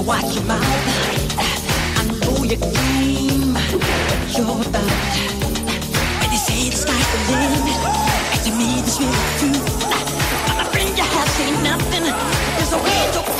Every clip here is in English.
so watch your mouth. I know your game, what you're about. When they say the sky's the limit, and to me this really true. But my friend, you have seen nothing. There's a way to.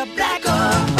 a black hole.